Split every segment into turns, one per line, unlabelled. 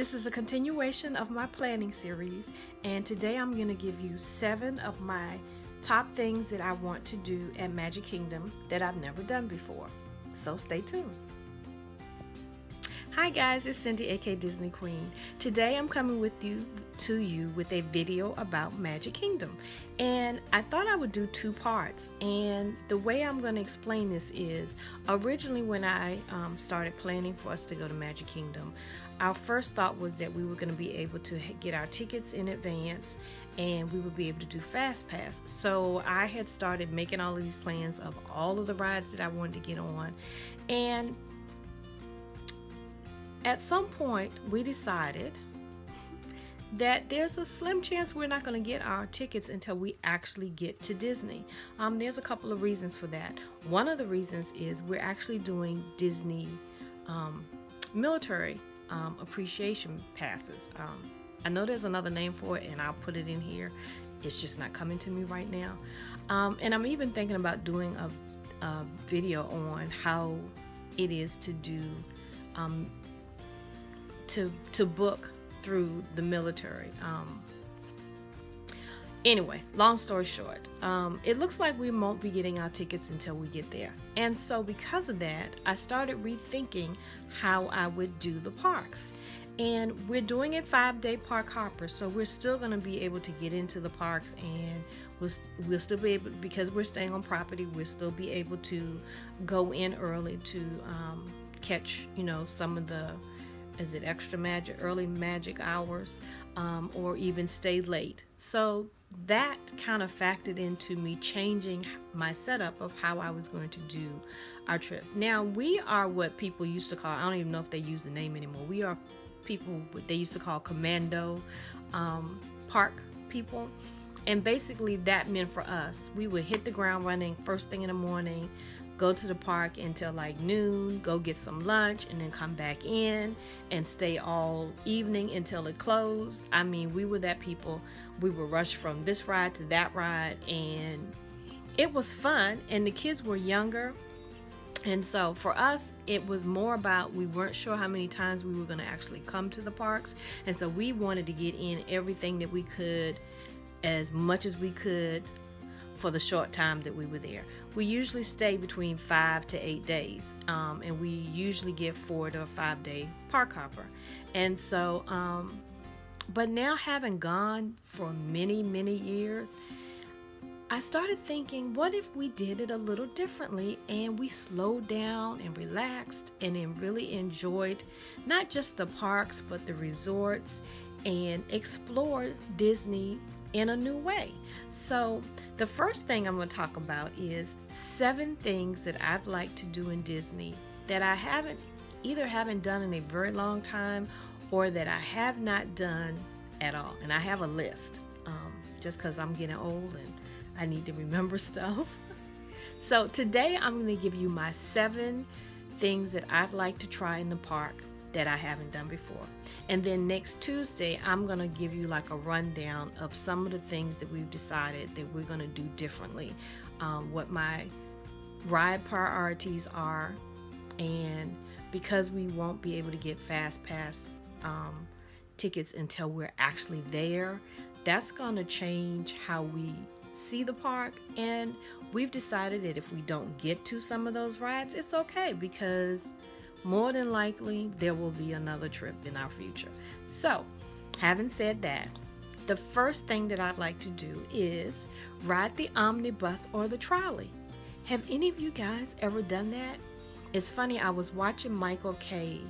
This is a continuation of my planning series, and today I'm going to give you seven of my top things that I want to do at Magic Kingdom that I've never done before. So stay tuned. Hi guys, it's Cyndi aka Disney Queen. Today I'm coming with you to you with a video about Magic Kingdom. And I thought I would do two parts. And the way I'm going to explain this is originally when I um, started planning for us to go to Magic Kingdom, our first thought was that we were going to be able to get our tickets in advance and we would be able to do fast pass so i had started making all of these plans of all of the rides that i wanted to get on and at some point, we decided that there's a slim chance we're not going to get our tickets until we actually get to Disney. Um, there's a couple of reasons for that. One of the reasons is we're actually doing Disney um, military um, appreciation passes. Um, I know there's another name for it, and I'll put it in here. It's just not coming to me right now. Um, and I'm even thinking about doing a, a, video on how it is to do um, to to book through the military. Um, anyway, long story short, um, it looks like we won't be getting our tickets until we get there. And so, because of that, I started rethinking how I would do the parks. And we're doing a five day park hopper, so we're still going to be able to get into the parks and we'll, we'll still be able, because we're staying on property, we'll still be able to go in early to um, catch, you know, some of the is it extra magic, early magic hours, um, or even stay late. So that kind of factored into me changing my setup of how I was going to do our trip. Now, we are what people used to call, I don't even know if they use the name anymore. We are people what they used to call commando um, park people. And basically, that meant for us, we would hit the ground running first thing in the morning go to the park until like noon, go get some lunch, and then come back in and stay all evening until it closed. I mean, we were that people. We would rush from this ride to that ride, and it was fun. And the kids were younger. And so for us, it was more about we weren't sure how many times we were going to actually come to the parks. And so we wanted to get in everything that we could, as much as we could, for the short time that we were there. We usually stay between five to eight days, um, and we usually get four to five day park hopper. And so, um, but now having gone for many, many years, I started thinking, what if we did it a little differently and we slowed down and relaxed and then really enjoyed not just the parks but the resorts and explored Disney in a new way. So, the first thing I'm going to talk about is seven things that I'd like to do in Disney that I haven't either haven't done in a very long time or that I have not done at all. And I have a list um, just because I'm getting old and I need to remember stuff. so, today I'm going to give you my seven things that I'd like to try in the park that I haven't done before. And then next Tuesday, I'm going to give you like a rundown of some of the things that we've decided that we're going to do differently, um, what my ride priorities are, and because we won't be able to get fast pass um, tickets until we're actually there, that's going to change how we see the park and we've decided that if we don't get to some of those rides it's okay because more than likely there will be another trip in our future. So, having said that, the first thing that I'd like to do is ride the omnibus or the trolley. Have any of you guys ever done that? It's funny, I was watching Michael Kay,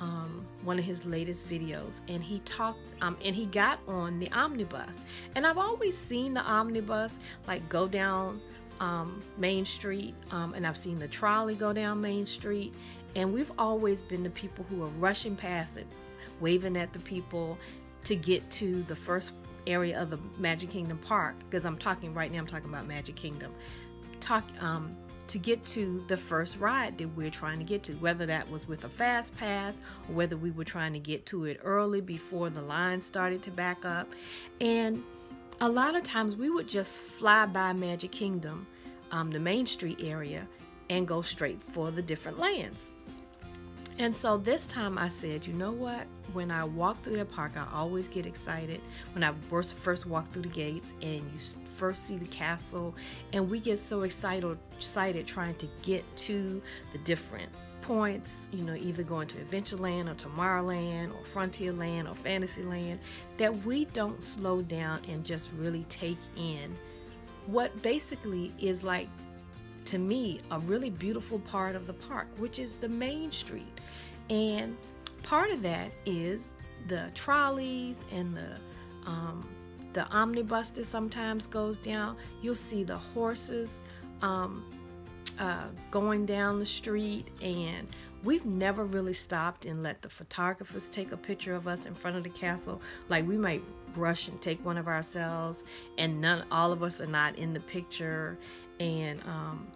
um, one of his latest videos, and he talked, um, and he got on the omnibus. And I've always seen the omnibus like go down um, Main Street, um, and I've seen the trolley go down Main Street, and we've always been the people who are rushing past it, waving at the people to get to the first area of the Magic Kingdom Park. Because I'm talking right now, I'm talking about Magic Kingdom. Talk um, to get to the first ride that we're trying to get to, whether that was with a fast pass or whether we were trying to get to it early before the line started to back up. And a lot of times we would just fly by Magic Kingdom, um, the Main Street area, and go straight for the different lands. And so this time I said, you know what? When I walk through the park, I always get excited when I first first walk through the gates and you first see the castle, and we get so excited excited trying to get to the different points, you know, either going to Adventureland or Tomorrowland or Frontierland or Fantasyland, that we don't slow down and just really take in what basically is like to me a really beautiful part of the park, which is the main street. And part of that is the trolleys and the um, the omnibus that sometimes goes down. You'll see the horses um, uh, going down the street, and we've never really stopped and let the photographers take a picture of us in front of the castle. Like we might rush and take one of ourselves, and none, all of us are not in the picture, and um,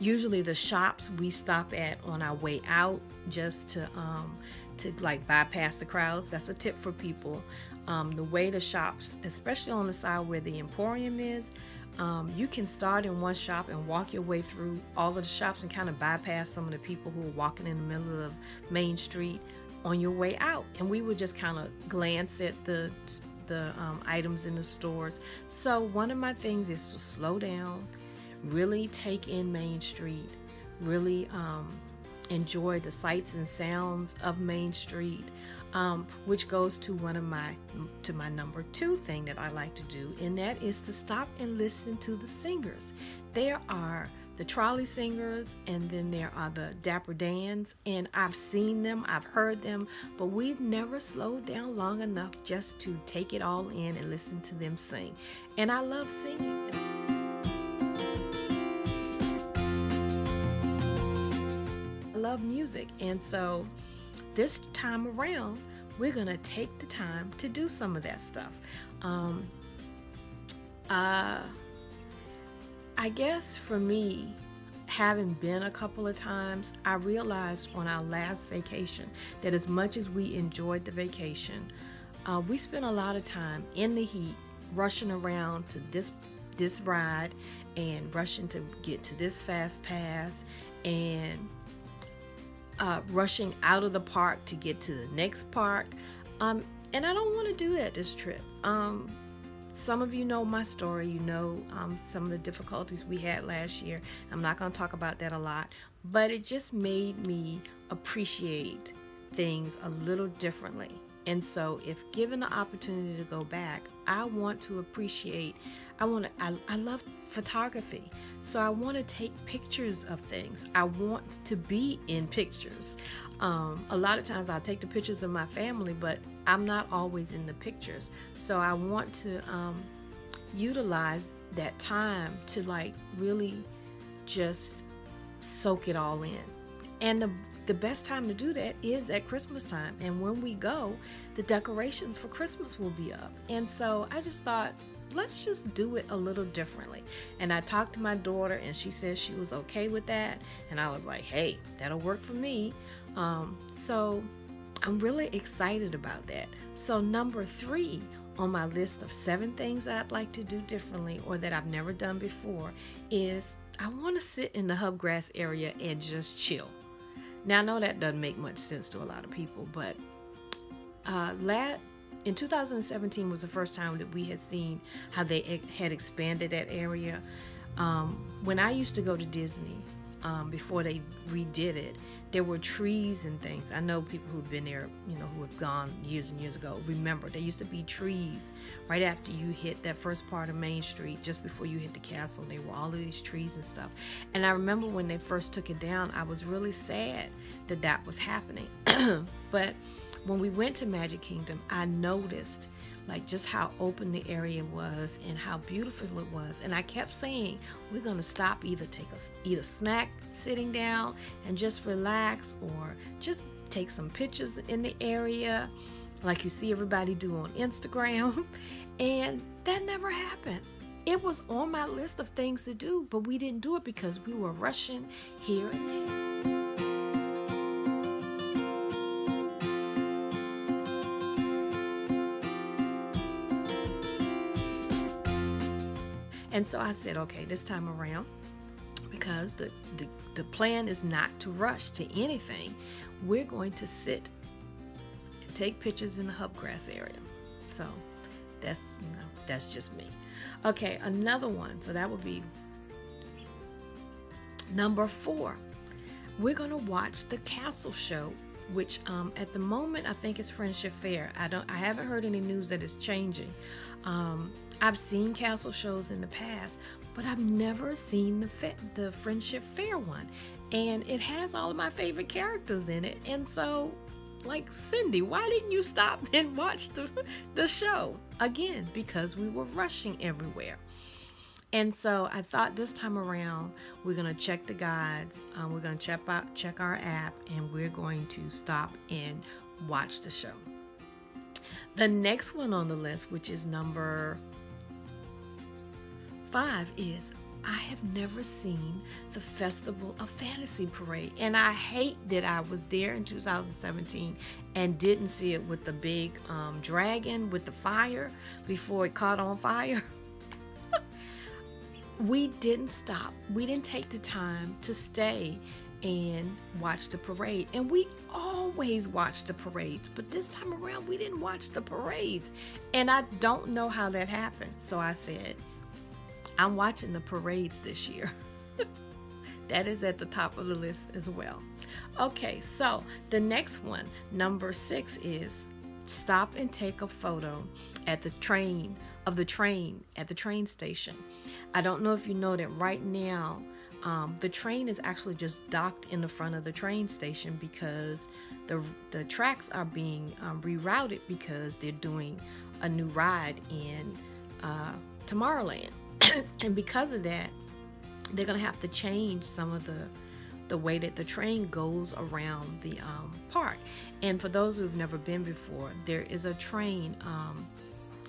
usually the shops we stop at on our way out just to um, to like bypass the crowds. That's a tip for people. Um, the way the shops, especially on the side where the Emporium is, um, you can start in one shop and walk your way through all of the shops and kind of bypass some of the people who are walking in the middle of Main Street on your way out. And we would just kind of glance at the the um, items in the stores. So one of my things is to slow down really take in Main Street, really um, enjoy the sights and sounds of Main Street, um, which goes to one of my to my number two thing that I like to do, and that is to stop and listen to the singers. There are the trolley singers and then there are the dapper dans and i've seen them i've heard them but we've never slowed down long enough just to take it all in and listen to them sing and i love singing I love music. And so this time around, we're to take the time to do some of that stuff. Um, uh, I guess for me, having been a couple of times, I realized on our last vacation that as much as we enjoyed the vacation, uh, we spent a lot of time in the heat rushing around to this this ride and rushing to get to this fast pass and uh, rushing out of the park to get to the next park. Um, and I don't want to do that this trip. Um, some of you know my story. You know um, some of the difficulties we had last year. I'm not going to talk about that a lot, but it just made me appreciate things a little differently. And so, if given the opportunity to go back, I want to appreciate. I want to. I, I love photography. So I want to take pictures of things. I want to be in pictures. Um, a lot of times I'll take the pictures of my family, but I'm not always in the pictures. So I want to um, utilize that time to like really just soak it all in. And the, the best time to do that is at Christmas time. And when we go, the decorations for Christmas will be up. And so I just thought, let's just do it a little differently. And I talked to my daughter, and she said she was okay with that. And I was like, hey, that'll work for me. Um, so I'm really excited about that. So, number three on my list of seven things I'd like to do differently or that I've never done before is I want to sit in the hubgrass area and just chill. Now, I know that doesn't make much sense to a lot of people, but uh, in 2017 was the first time that we had seen how they had expanded that area. Um, when I used to go to Disney um, before they redid it, there were trees and things. I know people who've been there, you know, who have gone years and years ago. Remember, there used to be trees right after you hit that first part of Main Street, just before you hit the castle. There were all of these trees and stuff. And I remember when they first took it down, I was really sad that that was happening. but when we went to Magic Kingdom, I noticed like just how open the area was and how beautiful it was. And I kept saying, we're gonna stop either take a a snack sitting down and just relax or just take some pictures in the area like you see everybody do on Instagram. and that never happened. It was on my list of things to do, but we didn't do it because we were rushing here and there. And so I said, okay, this time around, because the, the, the plan is not to rush to anything. We're going to sit and take pictures in the hubgrass area. So that's you know, that's just me. Okay, another one. So that would be number four. We're gonna watch the castle show, which um, at the moment I think is Friendship Faire. I don't, I haven't heard any news that it's changing. Um, I've seen castle shows in the past, but I've never seen the the Friendship Faire one, and it has all of my favorite characters in it. And so, like Cyndi, why didn't you stop and watch the the show again? Because we were rushing everywhere. And so I thought this time around we're gonna check the guides. Um, we're gonna check out check our app, and we're going to stop and watch the show. The next one on the list, which is number five, is I have never seen the Festival of Fantasy Parade. And I hate that I was there in 2017 and didn't see it with the big um, dragon with the fire before it caught on fire. we didn't stop. We didn't take the time to stay and watch the parade. And we always watch the parades, but this time around we didn't watch the parades. And I don't know how that happened. So I said, I'm watching the parades this year. that is at the top of the list as well. Okay, so the next one, number six, is stop and take a photo at the train of the train at the train station. I don't know if you know that right now um, the train is actually just docked in the front of the train station because the the tracks are being um, rerouted because they're doing a new ride in uh, Tomorrowland. and because of that, they're gonna have to change some of the the way that the train goes around the um, park. And for those who've never been before, there is a train, um,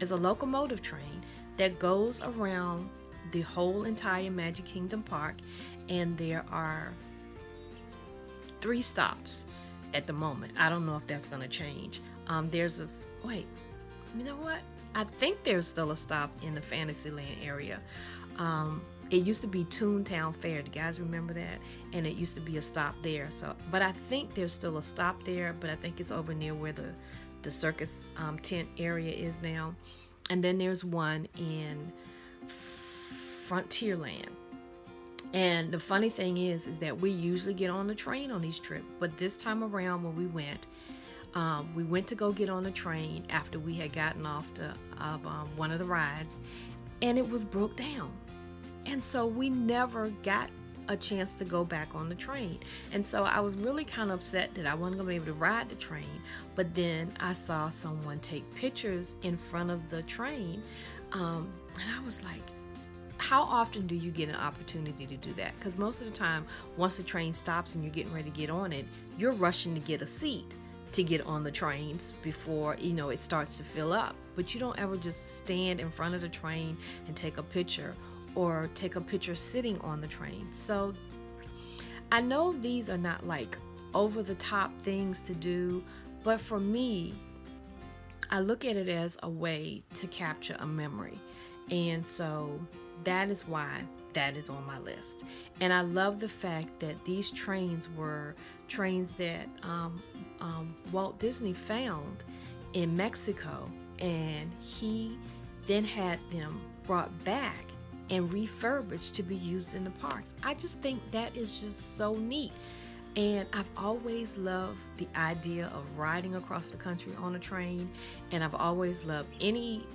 is a locomotive train that goes around the whole entire Magic Kingdom park, and there are three stops at the moment. I don't know if that's gonna change. Um, there's a wait, you know what? I think there's still a stop in the Fantasyland area. Um, it used to be Toontown Fair. Do you guys remember that? And it used to be a stop there. So, but I think there's still a stop there. But I think it's over near where the the circus um, tent area is now. And then there's one in Frontierland. And the funny thing is, is that we usually get on the train on these trips, but this time around when we went, um, we went to go get on the train after we had gotten off of um, one of the rides, and it was broke down. And so we never got a chance to go back on the train. And so I was really kind of upset that I wasn't going to be able to ride the train. But then I saw someone take pictures in front of the train. Um, and I was like, how often do you get an opportunity to do that? Because most of the time, once the train stops and you're getting ready to get on it, you're rushing to get a seat to get on the trains before you know it starts to fill up but you don't ever just stand in front of the train and take a picture or take a picture sitting on the train so i know these are not like over the top things to do but for me i look at it as a way to capture a memory and so that is why that is on my list. And I love the fact that these trains were trains that um, um, Walt Disney found in Mexico, and he then had them brought back and refurbished to be used in the parks. I just think that is just so neat. And I've always loved the idea of riding across the country on a train, and I've always loved any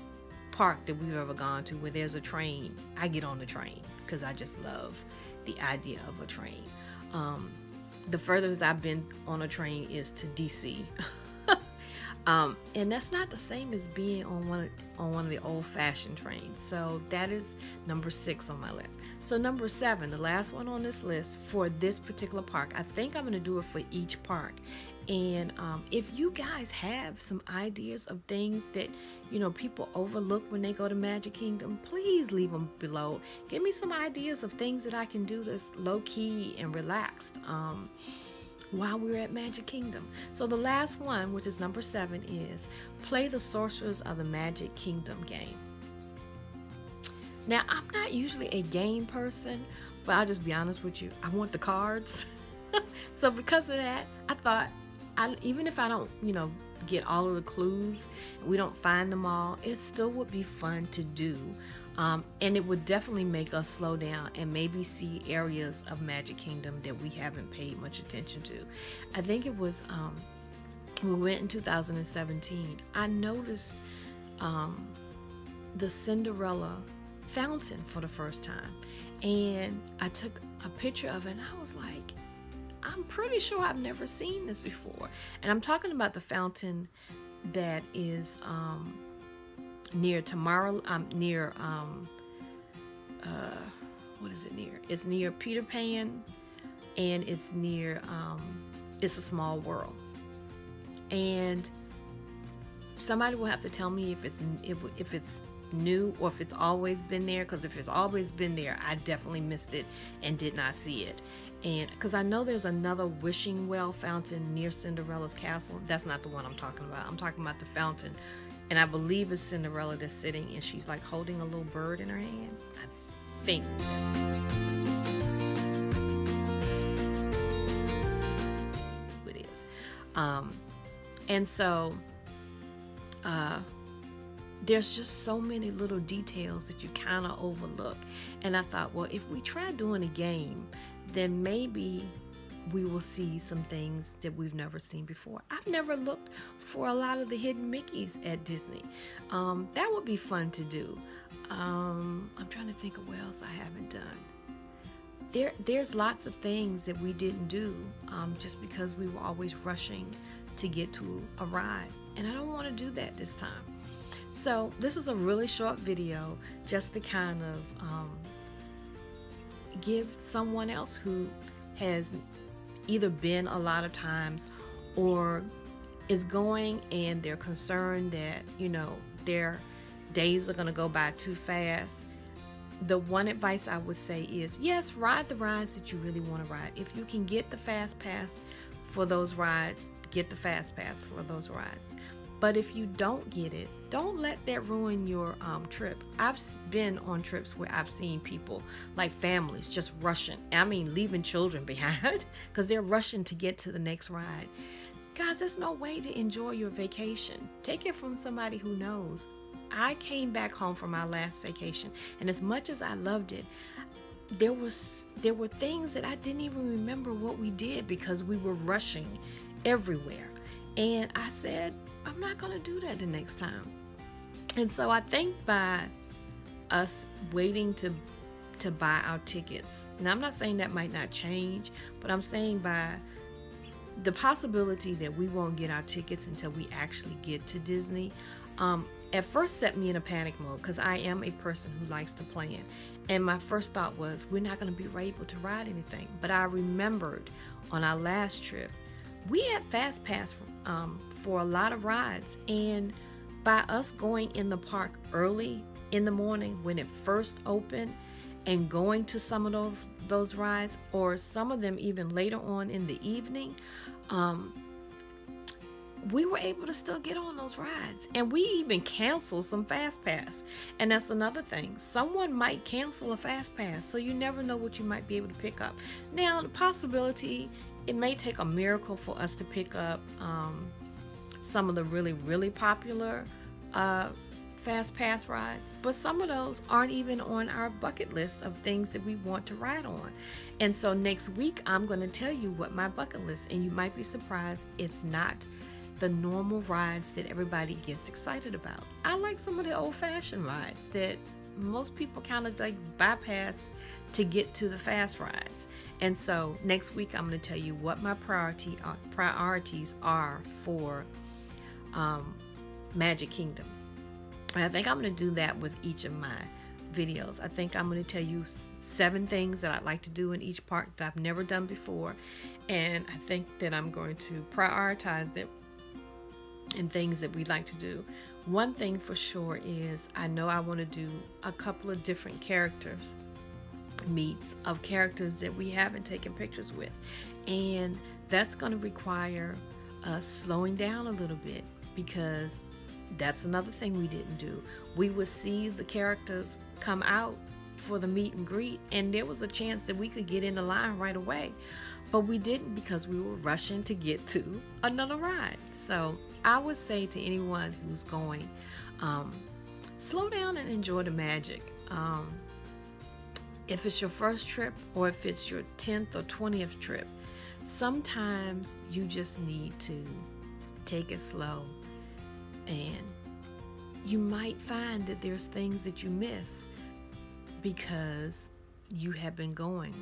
park that we've ever gone to where there's a train, I get on the train because I just love the idea of a train. Um, the furthest I've been on a train is to DC. um, and that's not the same as being on one on one of the old-fashioned trains. So that is number six on my list. So number seven, the last one on this list for this particular park. I think I'm going to do it for each park. And um, if you guys have some ideas of things that you know people overlook when they go to Magic Kingdom, please leave them below. Give me some ideas of things that I can do that's low key and relaxed um, while we're at Magic Kingdom. So the last one, which is number seven, is play the Sorcerers of the Magic Kingdom game. Now I'm not usually a game person, but I'll just be honest with you. I want the cards. so because of that, I thought, I, even if I don't, you know, get all of the clues, we don't find them all, it still would be fun to do. Um, and it would definitely make us slow down and maybe see areas of Magic Kingdom that we haven't paid much attention to. I think it was um, we went in 2017. I noticed um, the Cinderella fountain for the first time, and I took a picture of it, and I was like, I'm pretty sure I've never seen this before. And I'm talking about the fountain that is um, near tomorrow. Um, near um, uh, what is it near? It's near Peter Pan, and it's near um, It's a Small World. And somebody will have to tell me if it's if, if it's new or if it's always been there because if it's always been there i definitely missed it and did not see it and because I know there's another wishing well fountain near Cinderella's castle. That's not the one I'm talking about. I'm talking about the fountain, and I believe it's Cinderella that's sitting and she's like holding a little bird in her hand. I think. It is, um, and so uh, there's just so many little details that you kind of overlook. And I thought, well, if we try doing a game then maybe we will see some things that we've never seen before. I've never looked for a lot of the hidden Mickeys at Disney. Um, that would be fun to do. Um, I'm trying to think of what else I haven't done. There, there's lots of things that we didn't do um, just because we were always rushing to get to a ride, and I don't want to do that this time. So this is a really short video, just to kind of um, give someone else who has either been a lot of times or is going and they're concerned that, you know, their days are going to go by too fast. The one advice I would say is yes, ride the rides that you really want to ride. If you can get the fast pass for those rides, get the fast pass for those rides. But if you don't get it, don't let that ruin your um, trip. I've been on trips where I've seen people, like families, just rushing. I mean, leaving children behind because they're rushing to get to the next ride. Guys, there's no way to enjoy your vacation. Take it from somebody who knows. I came back home from my last vacation, and as much as I loved it, there was there were things that I didn't even remember what we did because we were rushing everywhere. And I said, I'm not going to do that the next time. And so I think by us waiting to to buy our tickets. Now I'm not saying that might not change, but I'm saying by the possibility that we won't get our tickets until we actually get to Disney. Um, at first set me in a panic mode because I am a person who likes to plan. And my first thought was, we're not going to be able to ride anything. But I remembered on our last trip, we had Fast Pass um, for a lot of rides. And by us going in the park early in the morning when it first opened and going to some of those, those rides, or some of them even later on in the evening, um, we were able to still get on those rides. And we even canceled some Fast Pass. And that's another thing. Someone might cancel a Fast Pass, so you never know what you might be able to pick up. Now, the possibility, it may take a miracle for us to pick up um, some of the really, really popular uh, fast pass rides, but some of those aren't even on our bucket list of things that we want to ride on. And so next week, I'm going to tell you what my bucket list, and you might be surprised, it's not the normal rides that everybody gets excited about. I like some of the old fashioned rides that most people kind of like bypass to get to the fast rides. And so next week I'm going to tell you what my priority uh, priorities are for um, Magic Kingdom. And I think I'm going to do that with each of my videos. I think I'm going to tell you seven things that I'd like to do in each park that I've never done before. And I think that I'm going to prioritize it and things that we'd like to do. One thing for sure is I know I want to do a couple of different characters meets of characters that we haven't taken pictures with. And that's going to require us slowing down a little bit because that's another thing we didn't do. We would see the characters come out for the meet and greet, and there was a chance that we could get in the line right away. But we didn't because we were rushing to get to another ride. So I would say to anyone who's going, um, slow down and enjoy the magic. Um, if it's your first trip or if it's your 10th or 20th trip, sometimes you just need to take it slow and you might find that there's things that you miss because you have been going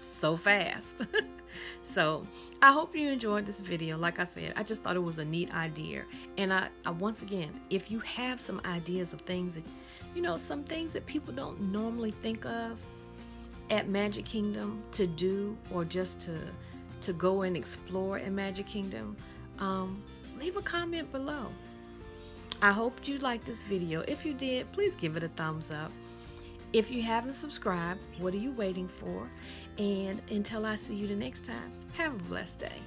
so fast. so I hope you enjoyed this video. Like I said, I just thought it was a neat idea. And I, I once again, if you have some ideas of things that, you know, some things that people don't normally think of at Magic Kingdom to do or just to to go and explore at Magic Kingdom, um, leave a comment below. I hope you liked this video. If you did, please give it a thumbs up. If you haven't subscribed, what are you waiting for? And until I see you the next time, have a blessed day.